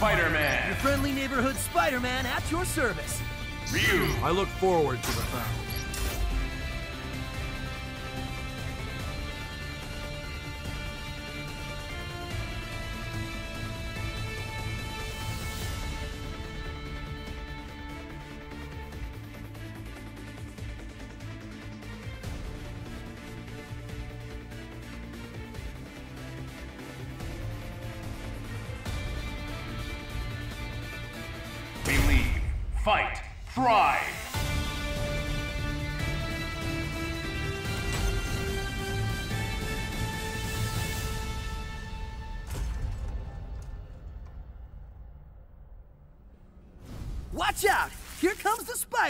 Spider-Man. Your friendly neighborhood Spider-Man at your service. Ryu. I look forward to the battle.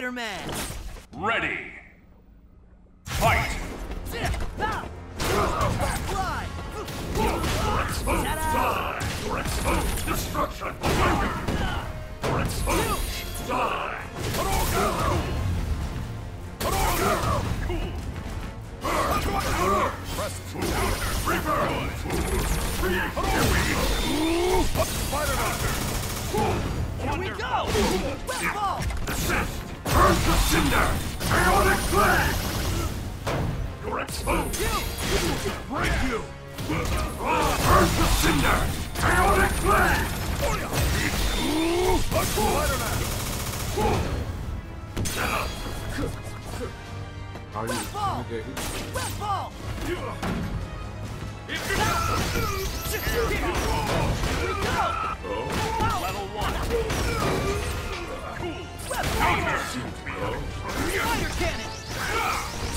Spider-Man! Ready. Fight. Fly! Ta-da! Destruction! Die! Here we go! Web ball! Turn to cinder! Chaotic flame! You're exposed! Break you! Turn to cinder! Chaotic flame! Spider-Man! Are you intimidated? Westfall! Here we go! Level 1! Spider cannon!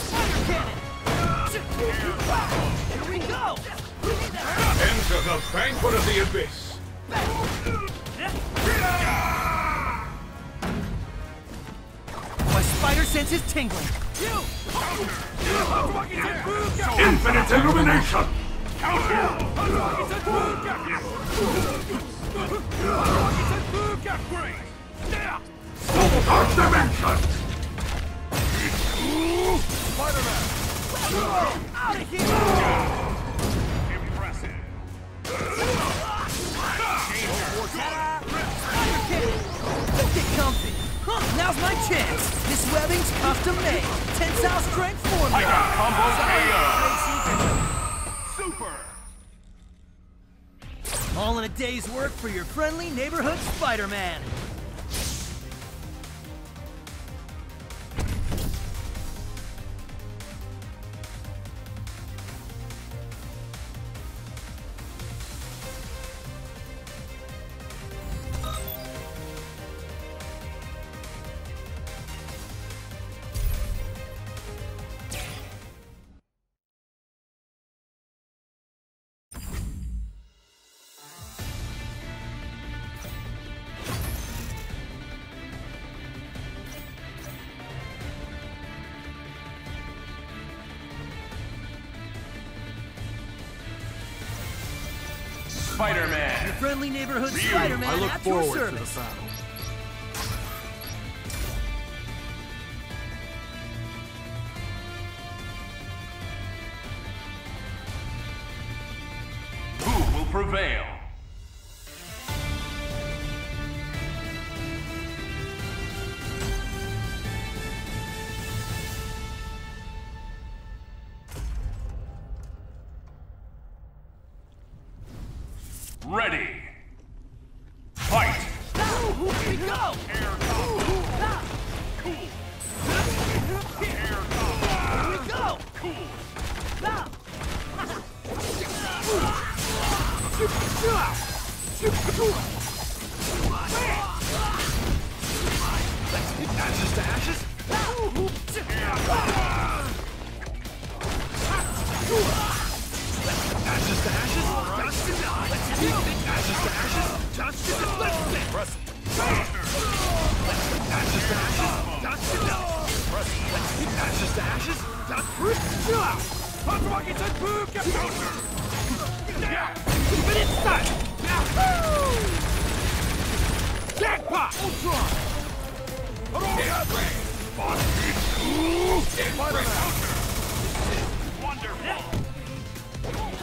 Spider cannon! Here we go! Enter the banquet of the abyss! My spider sense is tingling. You! Infinite illumination! All in a day's work for your friendly neighborhood Spider-Man! Spider-Man. Your friendly neighborhood Spider-Man I look at your forward to the service! battle. Ready. Fight. Here we go! Air combo. Air combo. Go! Cool. Ashes to ashes? Ashes to ashes? Dust to dust! Ashes to ashes? Dust to dust! Let's get press. Ashes to ashes? Dust to dust! Press. Ashes to ashes? Dust to dust! Hot rockets and boom! Get counter! Jackpot! Hadouken! Spider-Man! Wonderful. It's red! It's red! Soul Stone! Soul Stone! Soul Stone! It's over! Destruction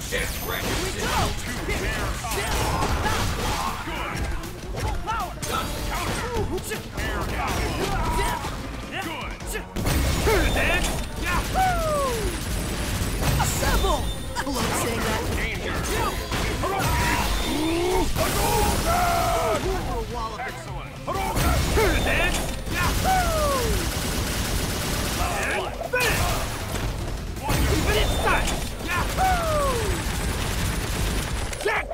throw! It's. Dance! Yahoo!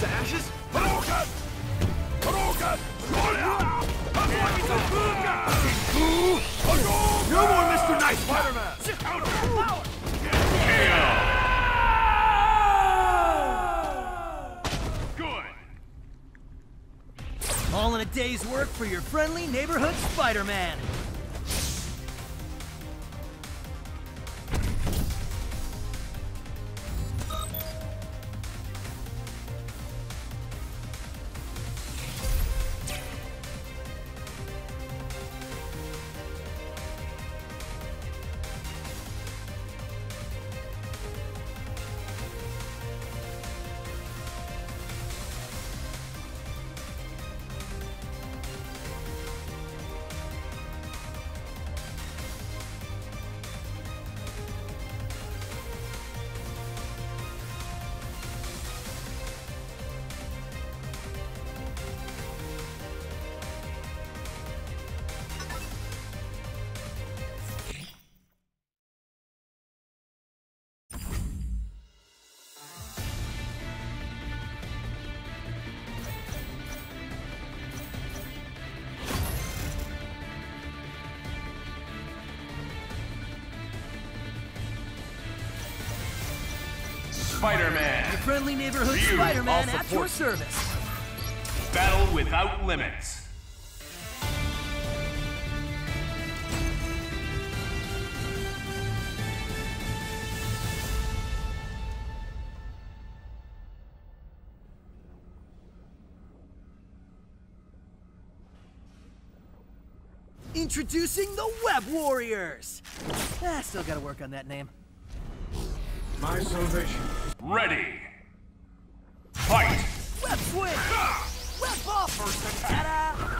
to ashes? Hadouken! Hadouken! No more Mr. Nice Spider-Man! Good. All in a day's work for your friendly neighborhood Spider-Man. Spider-Man. Your friendly neighborhood Spider-Man at your support service. Battle without limits. Introducing the Web Warriors. Ah, still gotta work on that name. My salvation. Ready. Fight. Web swing! Web ball! First attack!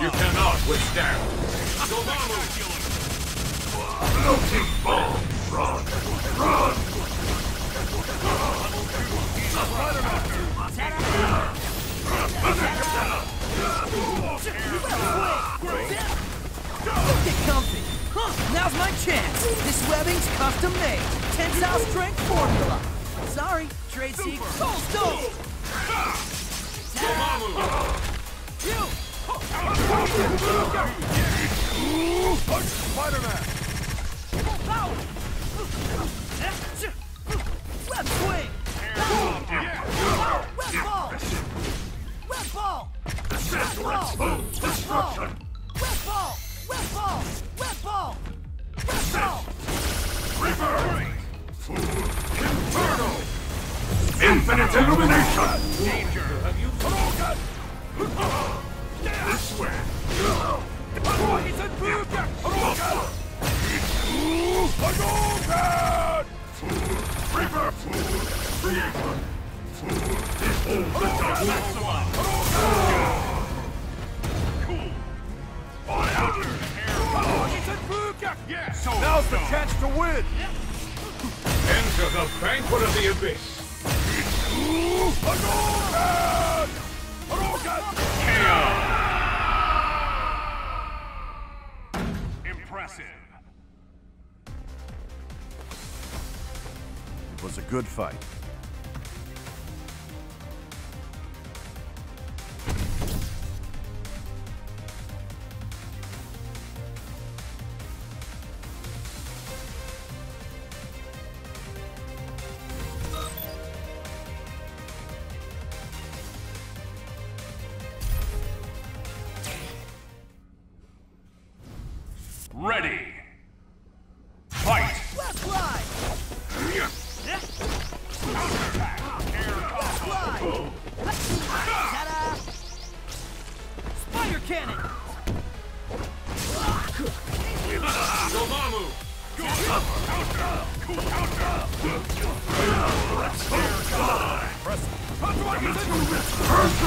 You cannot withstand! Floating bomb! Run! Run! Get comfy. Huh, now's my chance. This webbing's custom made. Tensile strength formula. Sorry, trade secret. Soul Stone! You! Spider-Man! Infinite illumination! Danger! Have you forgotten? Now's the chance to win! Enter the banquet of the abyss! Impressive. Good fight.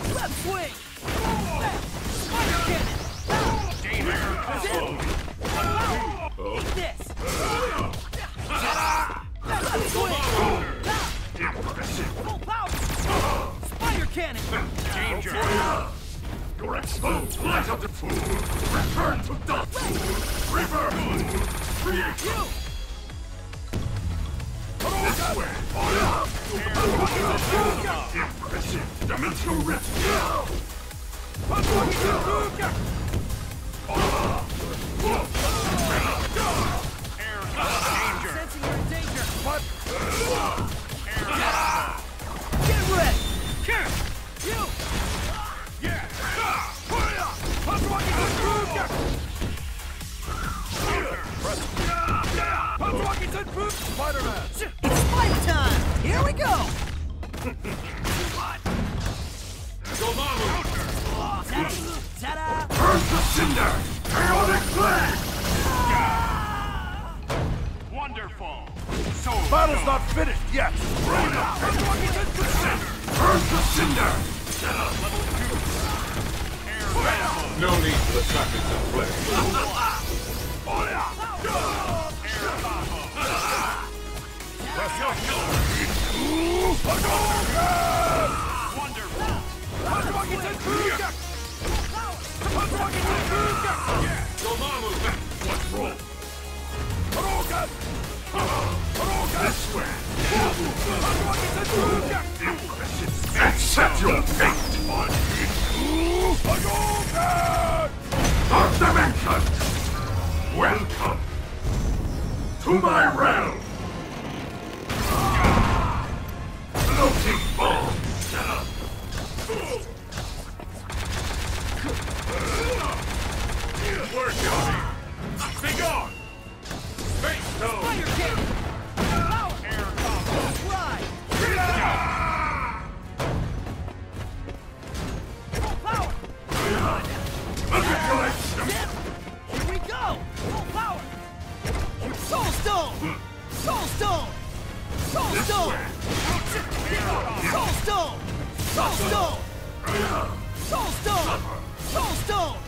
Let's swing! Cinder! No need for the tactics of flesh. Press your Wonderful. Dormammu! What's wrong? Accept your fate! Dark Dimension! Welcome to my realm! Soulstone! Soulstone! Soulstone! Soulstone! Soulstone!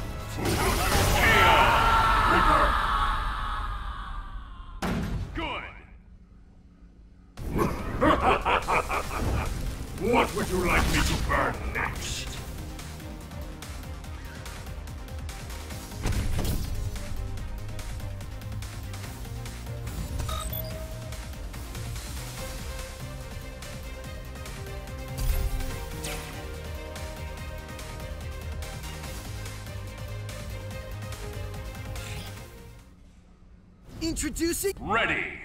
Soulstone! Introducing... Ready!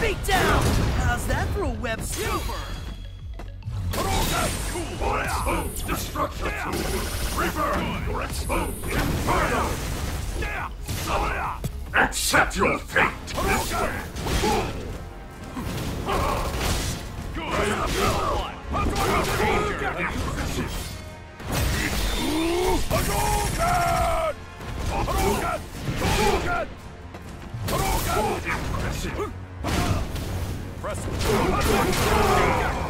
Beat down! How's that for a web super? Destruction! Reburn! You're! Inferno! Accept your fate! This way! Hadouken! Hadouken! Hadouken! press Impressive. Impressive.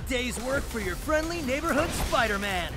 a day's work for your friendly neighborhood Spider-Man.